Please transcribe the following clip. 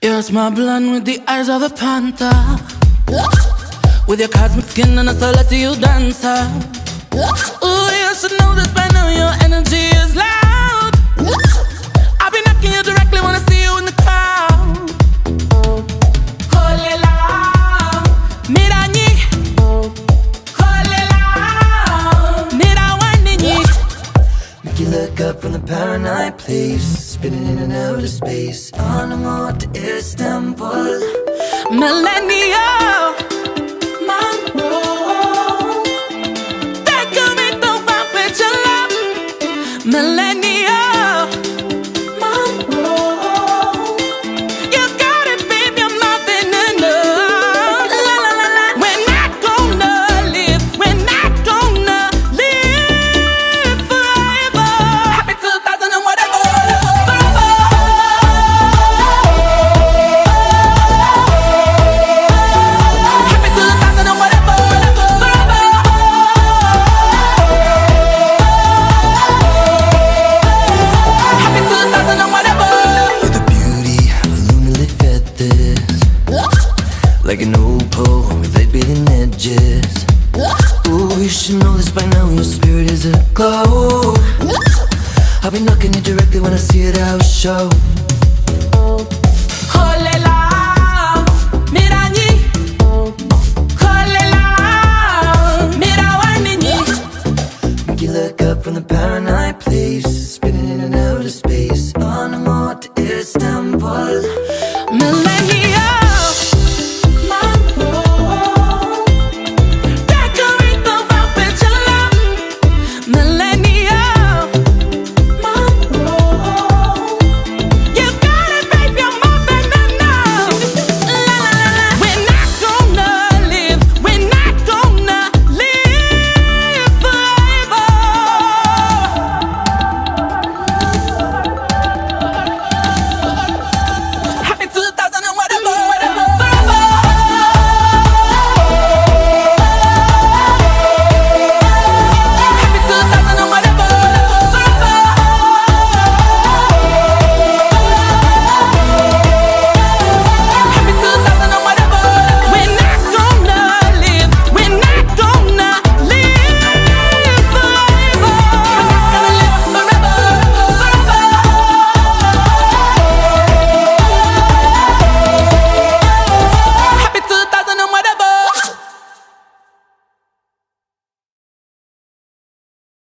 Here's my blonde with the eyes of a panther. With your cosmic skin and a soul, I see you dancer. Oh, yes, I know this by now. Your energy is light. up from the paranoid place Spinning in and out of space. On a motor to Istanbul Millennial millennia. Like an old poem with light beating edges Ooh, you should know this by now, your spirit is a glow I'll be knocking you directly when I see it out show. Look up from the paranoid place Spinning in and out of space. On a more to Istanbul.